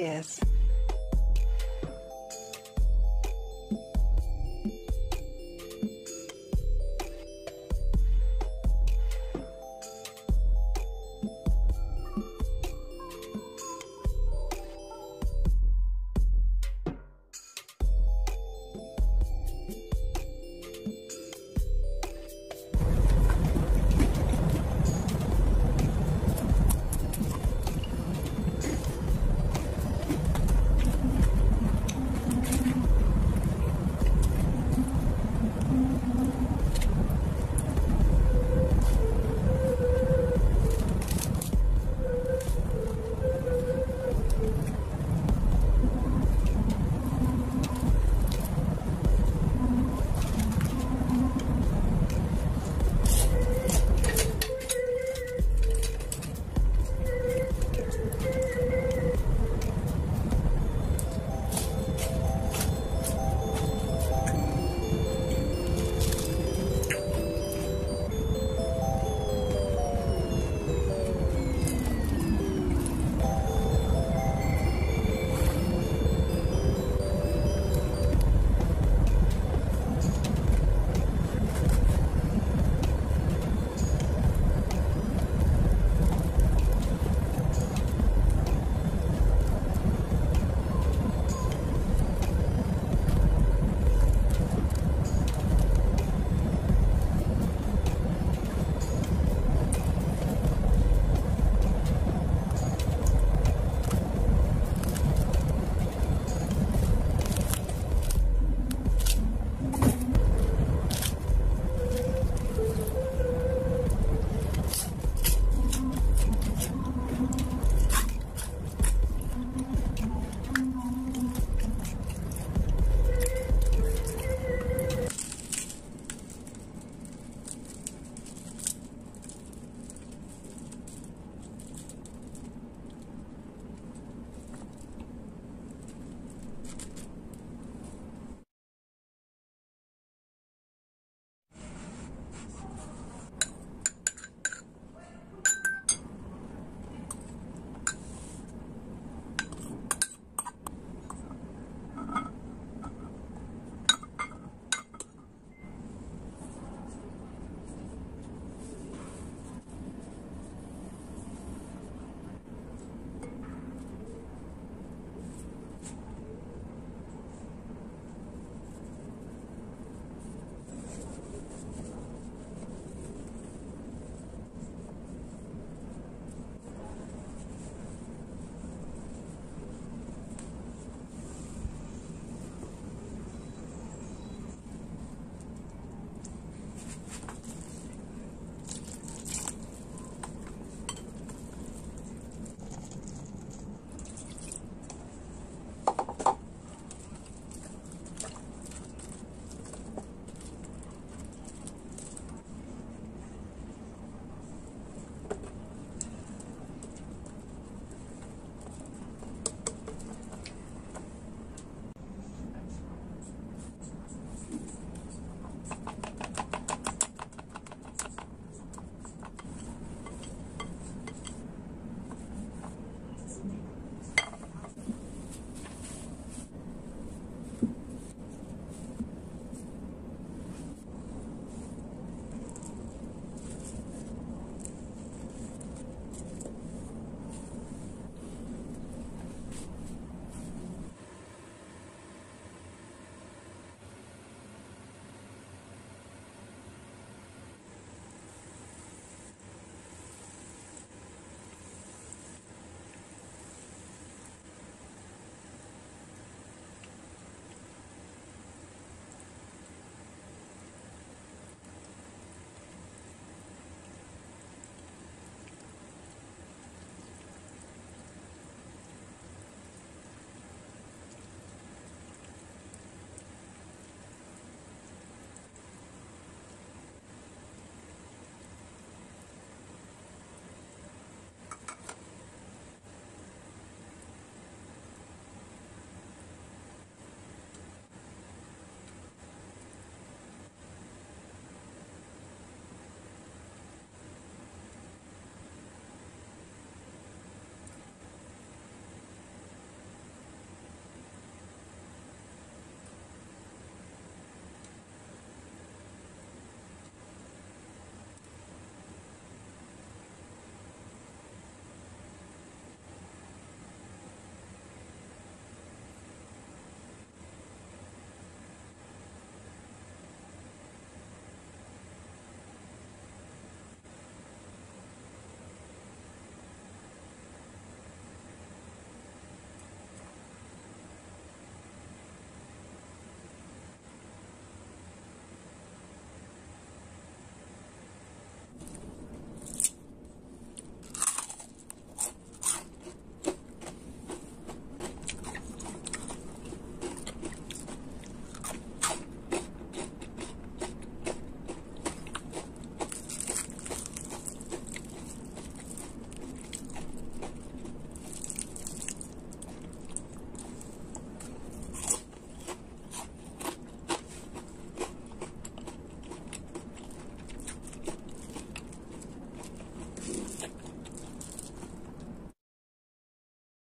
Yes.